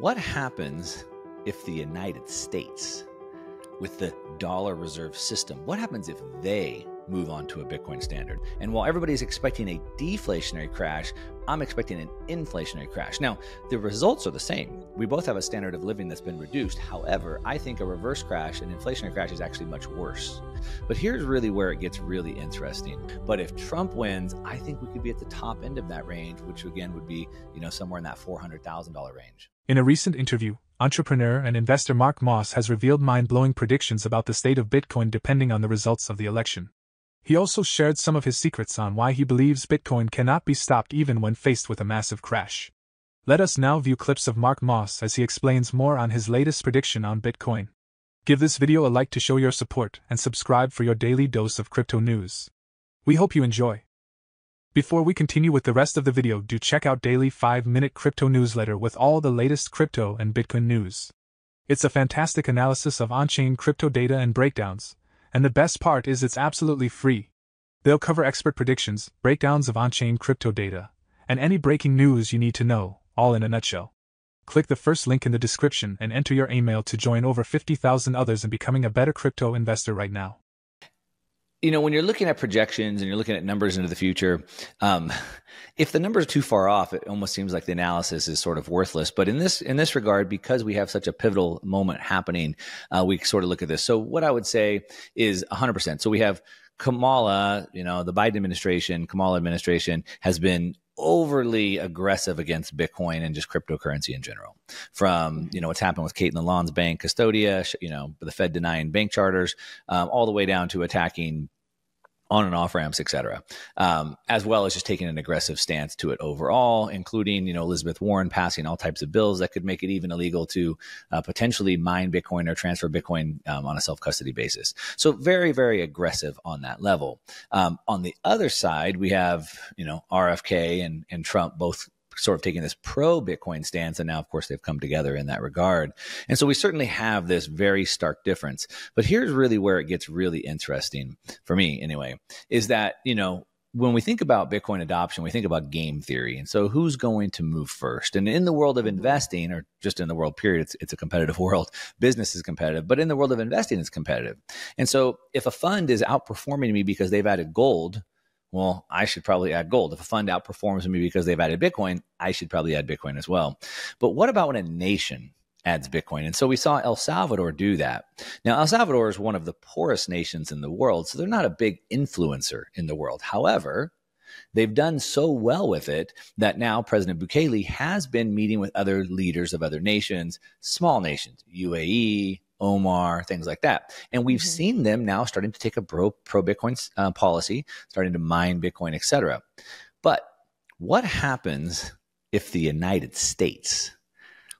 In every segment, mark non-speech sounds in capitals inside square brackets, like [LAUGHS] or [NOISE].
What happens if the United States, with the dollar reserve system, what happens if they move on to a Bitcoin standard? And while everybody's expecting a deflationary crash, I'm expecting an inflationary crash. Now, the results are the same. We both have a standard of living that's been reduced. However, I think a reverse crash, an inflationary crash, is actually much worse. But here's really where it gets really interesting. But if Trump wins, I think we could be at the top end of that range, which again would be, you know, somewhere in that $400,000 range. In a recent interview, entrepreneur and investor Mark Moss has revealed mind blowing predictions about the state of Bitcoin depending on the results of the election. He also shared some of his secrets on why he believes Bitcoin cannot be stopped even when faced with a massive crash. Let us now view clips of Mark Moss as he explains more on his latest prediction on Bitcoin. Give this video a like to show your support and subscribe for your daily dose of crypto news. We hope you enjoy. Before we continue with the rest of the video, do check out daily 5-minute crypto newsletter with all the latest crypto and Bitcoin news. It's a fantastic analysis of on-chain crypto data and breakdowns, and the best part is it's absolutely free. They'll cover expert predictions, breakdowns of on chain crypto data, and any breaking news you need to know, all in a nutshell. Click the first link in the description and enter your email to join over 50,000 others in becoming a better crypto investor right now you know, when you're looking at projections and you're looking at numbers into the future, um, [LAUGHS] if the numbers are too far off, it almost seems like the analysis is sort of worthless. But in this in this regard, because we have such a pivotal moment happening, uh, we sort of look at this. So what I would say is 100%. So we have Kamala, you know, the Biden administration, Kamala administration has been overly aggressive against Bitcoin and just cryptocurrency in general. From you know what's happened with Caitlin Long's bank Custodia, you know the Fed denying bank charters, um, all the way down to attacking on and off ramps, et cetera, um, as well as just taking an aggressive stance to it overall, including, you know, Elizabeth Warren passing all types of bills that could make it even illegal to uh, potentially mine Bitcoin or transfer Bitcoin um, on a self custody basis. So very, very aggressive on that level. Um, on the other side, we have, you know, RFK and, and Trump both sort of taking this pro Bitcoin stance. And now, of course, they've come together in that regard. And so we certainly have this very stark difference. But here's really where it gets really interesting for me, anyway, is that, you know, when we think about Bitcoin adoption, we think about game theory. And so who's going to move first? And in the world of investing, or just in the world period, it's, it's a competitive [LAUGHS] world. Business is competitive, but in the world of investing, it's competitive. And so if a fund is outperforming me because they've added gold, well, I should probably add gold. If a fund outperforms me because they've added Bitcoin, I should probably add Bitcoin as well. But what about when a nation adds Bitcoin? And so we saw El Salvador do that. Now, El Salvador is one of the poorest nations in the world, so they're not a big influencer in the world. However, they've done so well with it that now President Bukele has been meeting with other leaders of other nations, small nations, UAE, Oman, things like that. And we've mm-hmm. seen them now starting to take a pro pro Bitcoin uh, policy, starting to mine Bitcoin, etc. But what happens if the United States,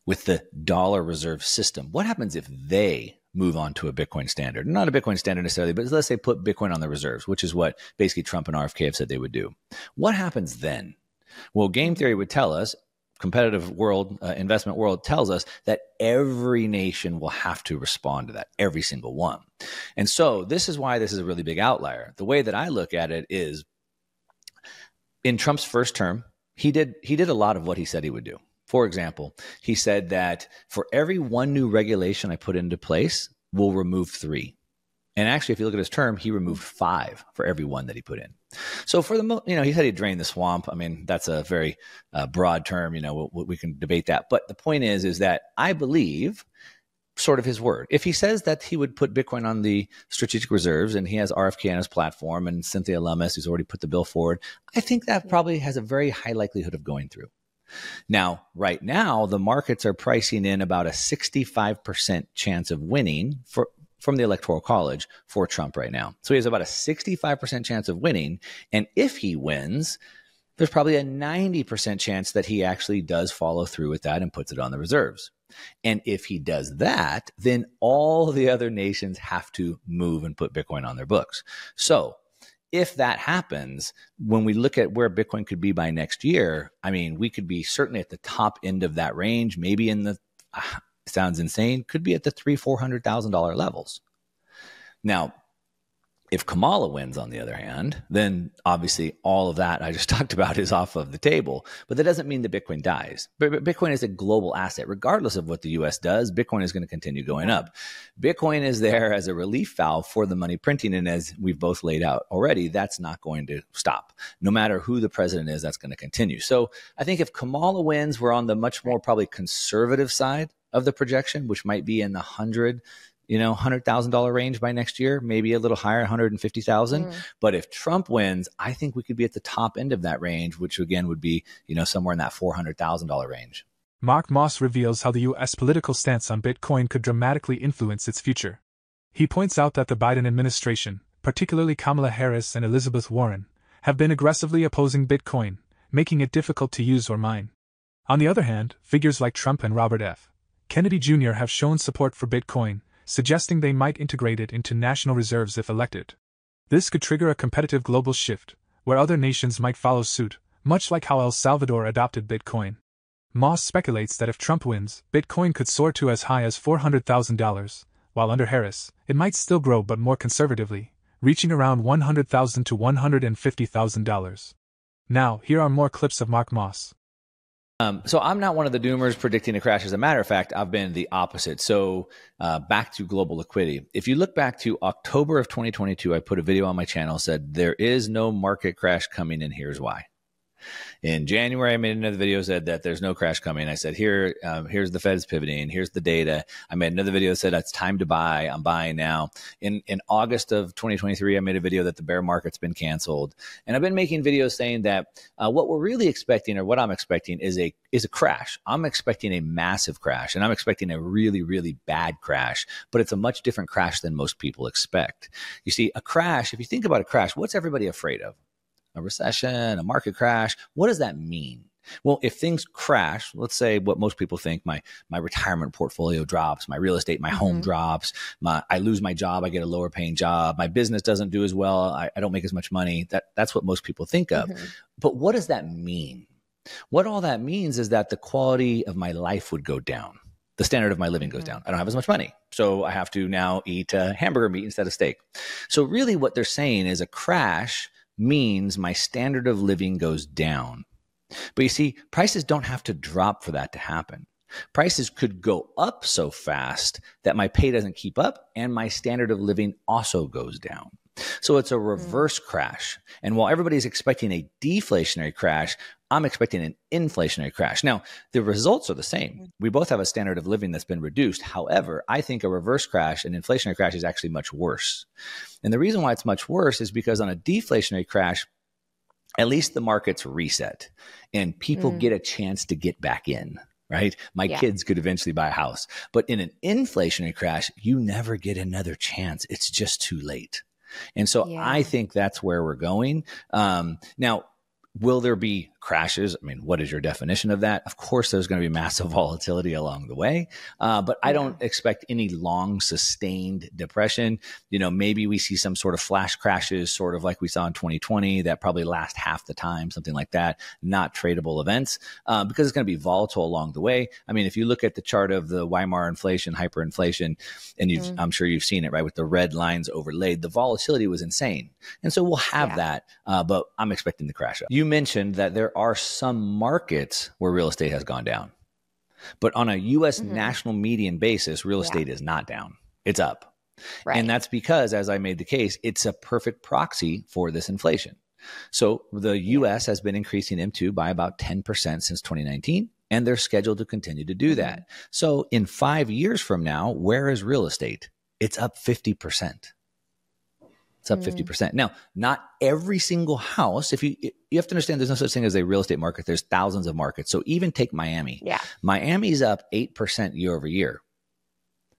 with the dollar reserve system, what happens if they move on to a Bitcoin standard? Not a Bitcoin standard necessarily, but let's say put Bitcoin on the reserves, which is what basically Trump and RFK have said they would do. What happens then? Well, game theory would tell us competitive world, uh, investment world tells us that every nation will have to respond to that, every single one. And so this is why this is a really big outlier. The way that I look at it is in Trump's first term, he did he did a lot of what he said he would do. For example, he said that for every one new regulation I put into place, we'll remove three. And actually, if you look at his term, he removed five for every one that he put in. So for the, most, you know, he said he drained the swamp. I mean, that's a very uh, broad term. You know, we, we can debate that. But the point is, is that I believe sort of his word. If he says that he would put Bitcoin on the strategic reserves and he has RFK on his platform and Cynthia Lummis, who's already put the bill forward, I think that probably has a very high likelihood of going through. Now, right now, the markets are pricing in about a 65% chance of winning for from the Electoral College for Trump right now. So he has about a 65% chance of winning. And if he wins, there's probably a 90% chance that he actually does follow through with that and puts it on the reserves. And if he does that, then all the other nations have to move and put Bitcoin on their books. So if that happens, when we look at where Bitcoin could be by next year, I mean, we could be certainly at the top end of that range, maybe in the sounds insane, could be at the three, four hundred thousand dollar levels. Now, If Kamala wins, on the other hand, then obviously all of that I just [LAUGHS] talked about is off of the table. But that doesn't mean that Bitcoin dies. Bitcoin is a global asset. Regardless of what the US does, Bitcoin is going to continue going up. Bitcoin is there as a relief valve for the money printing. And as we've both laid out already, that's not going to stop. No matter who the president is, that's going to continue. So I think if Kamala wins, we're on the much more probably conservative side of the projection, which might be in the hundred you know, hundred thousand dollar range by next year, maybe a little higher, hundred and fifty thousand. Mm. But if Trump wins, I think we could be at the top end of that range, which again would be you know somewhere in that four hundred thousand dollar range. Mark Moss reveals how the U.S. political stance on Bitcoin could dramatically influence its future. He points out that the Biden administration, particularly Kamala Harris and Elizabeth Warren, have been aggressively opposing Bitcoin, making it difficult to use or mine. On the other hand, figures like Trump and Robert F. Kennedy Jr. have shown support for Bitcoin, suggesting they might integrate it into national reserves if elected. This could trigger a competitive global shift, where other nations might follow suit, much like how El Salvador adopted Bitcoin. Moss speculates that if Trump wins, Bitcoin could soar to as high as $400,000, while under Harris, it might still grow but more conservatively, reaching around 100,000 to $150,000. Now, here are more clips of Mark Moss. Um, so I'm not one of the doomers predicting a crash. As a matter of fact, I've been the opposite. So uh, back to global liquidity. If you look back to October of 2022, I put a video on my channel said there is no market crash coming, and here's why. In January, I made another video said that there's no crash coming. I said here, um, here's the Fed's pivoting. Here's the data. I made another video that said it's time to buy. I'm buying now. In in August of 2023, I made a video that the bear market's been canceled, and I've been making videos saying that uh, what we're really expecting, or what I'm expecting, is a is a crash. I'm expecting a massive crash, and I'm expecting a really really bad crash. But it's a much different crash than most people expect. You see, a crash. If you think about a crash, what's everybody afraid of? A recession, a market crash. What does that mean? Well, if things crash, let's say what most people think my my retirement portfolio drops, my real estate, my mm-hmm. home drops, my I lose my job, I get a lower paying job, my business doesn't do as well, I, I don't make as much money. That that's what most people think of. Mm-hmm. But what does that mean? What all that means is that the quality of my life would go down. The standard of my living goes mm-hmm. down. I don't have as much money. So I have to now eat a hamburger meat instead of steak. So really what they're saying is a crash means my standard of living goes down. But you see, prices don't have to drop for that to happen. Prices could go up so fast that my pay doesn't keep up and my standard of living also goes down. So it's a mm. reverse mm. crash. And while everybody's expecting a deflationary crash, I'm expecting an inflationary crash. Now, the results are the same. Mm. We both have a standard of living that's been reduced. However, I think a reverse crash, an inflationary crash, is actually much worse. And the reason why it's much worse is because on a deflationary crash, at least the market's reset and people mm. get a chance to get back in right? My yeah. kids could eventually buy a house. But in an inflationary crash, you never get another chance. It's just too late. And so yeah. I think that's where we're going. Um, now, will there be crashes. I mean, what is your definition of that? Of course, there's going to be massive [LAUGHS] volatility along the way, uh, but I don't expect any long sustained depression. You know, maybe we see some sort of flash crashes, sort of like we saw in 2020, that probably last half the time, something like that. Not tradable events uh, because it's going to be volatile along the way. I mean, if you look at the chart of the Weimar inflation, hyperinflation, and mm. I'm sure you've seen it, right, with the red lines overlaid, the volatility was insane, and so we'll have yeah. that. Uh, but I'm expecting the crash. You mentioned that there are some markets where real estate has gone down. But on a US mm-hmm. national median basis, real estate is not down, it's up. Right. And that's because, as I made the case, it's a perfect proxy for this inflation. So the US has been increasing M2 by about 10% since 2019, and they're scheduled to continue to do mm-hmm. that. So in five years from now, where is real estate? It's up 50%. It's up mm. 50%. Now, not every single house, if you, you have to understand there's no such thing as a real estate market. There's thousands of markets. So even take Miami. Yeah. Miami's up 8% year over year.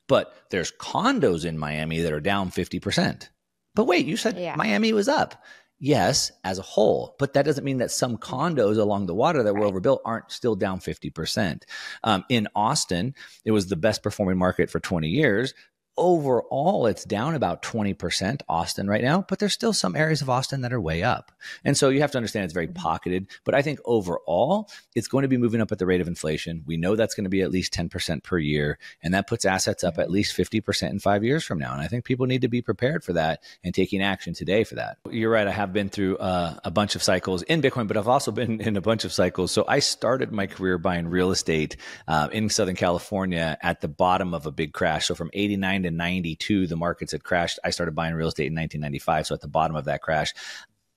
But there's condos in Miami that are down 50%. But wait, you said yeah. Miami was up. Yes, as a whole, but that doesn't mean that some condos along the water that were right. overbuilt aren't still down 50%. Um, in Austin, it was the best performing market for 20 years overall it's down about 20% austin right now but there's still some areas of austin that are way up. And so you have to understand it's very pocketed but i think overall it's going to be moving up at the rate of inflation. We know that's going to be at least 10% per year and that puts assets up at least 50% in five years from now and i think people need to be prepared for that and taking action today for that. You're right i have been through uh, a bunch of cycles in bitcoin but i've also been [LAUGHS] in a bunch of cycles. So i started my career buying real estate uh, in southern california at the bottom of a big crash. So from 89 to 92, the markets had crashed. I started buying real estate in 1995. So at the bottom of that crash,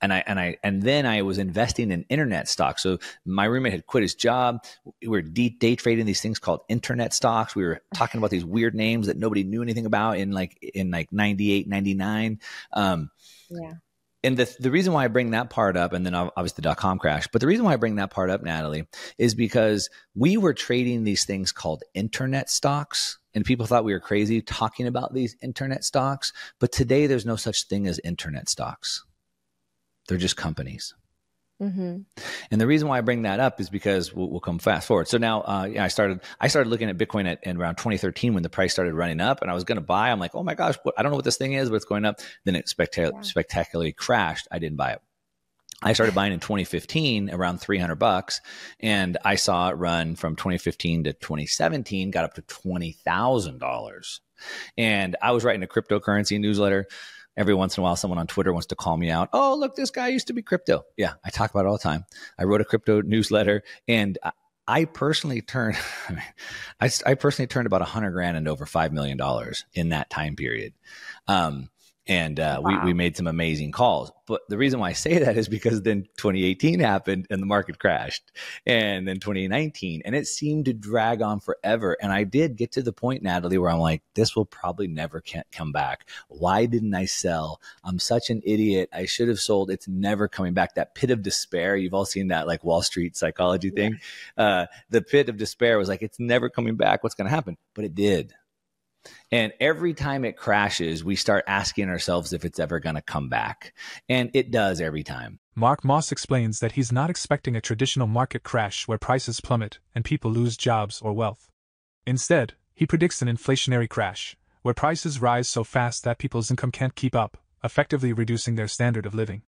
and I and I and then I was investing in internet stocks. So my roommate had quit his job. We were day trading these things called internet stocks. We were talking about these weird names that nobody knew anything about in like in like 98, 99. Um, yeah and the the reason why I bring that part up, and then obviously the dot com crash, but the reason why I bring that part up, Natalie, is because we were trading these things called internet stocks, and people thought we were crazy talking about these internet stocks. But today, there's no such thing as internet stocks; they're just companies. Mm-hmm. And the reason why I bring that up is because we'll, we'll come fast forward. So now, uh, yeah, I started I started looking at Bitcoin at, at, around 2013 when the price started running up, and I was going to buy. I'm like, oh my gosh, what, I don't know what this thing is, but it's going up. Then it spectac- yeah. spectacularly crashed. I didn't buy it. I started buying in 2015 around 300 bucks, and I saw it run from 2015 to 2017, got up to twenty thousand dollars. And I was writing a cryptocurrency newsletter every once in a while someone on Twitter wants to call me out. Oh, look, this guy used to be crypto. Yeah, I talk about it all the time. I wrote a crypto newsletter and I personally turned, [LAUGHS] I, I personally turned about a hundred grand into over $5 million in that time period. Um, and uh, wow. we, we made some amazing calls. But the reason why I say that is because then 2018 happened and the market crashed, and then 2019, and it seemed to drag on forever. And I did get to the point, Natalie, where I'm like, this will probably never can't come back. Why didn't I sell? I'm such an idiot. I should have sold. It's never coming back. That pit of despair. You've all seen that like Wall Street psychology thing. Yeah. Uh, the pit of despair was like, it's never coming back. What's going to happen? But it did. And every time it crashes, we start asking ourselves if it's ever going to come back. And it does every time. Mark Moss explains that he's not expecting a traditional market crash where prices plummet and people lose jobs or wealth. Instead, he predicts an inflationary crash, where prices rise so fast that people's income can't keep up, effectively reducing their standard of living.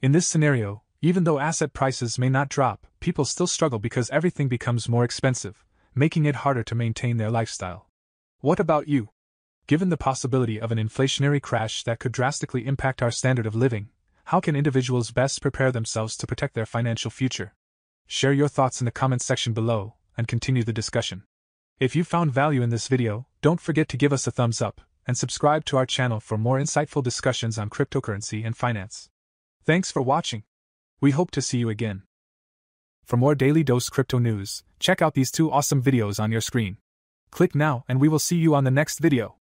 In this scenario, even though asset prices may not drop, people still struggle because everything becomes more expensive, making it harder to maintain their lifestyle. What about you? Given the possibility of an inflationary crash that could drastically impact our standard of living, how can individuals best prepare themselves to protect their financial future? Share your thoughts in the comments section below and continue the discussion. If you found value in this video, don't forget to give us a thumbs up and subscribe to our channel for more insightful discussions on cryptocurrency and finance. Thanks for watching. We hope to see you again. For more daily dose crypto news, check out these two awesome videos on your screen. Click now and we will see you on the next video.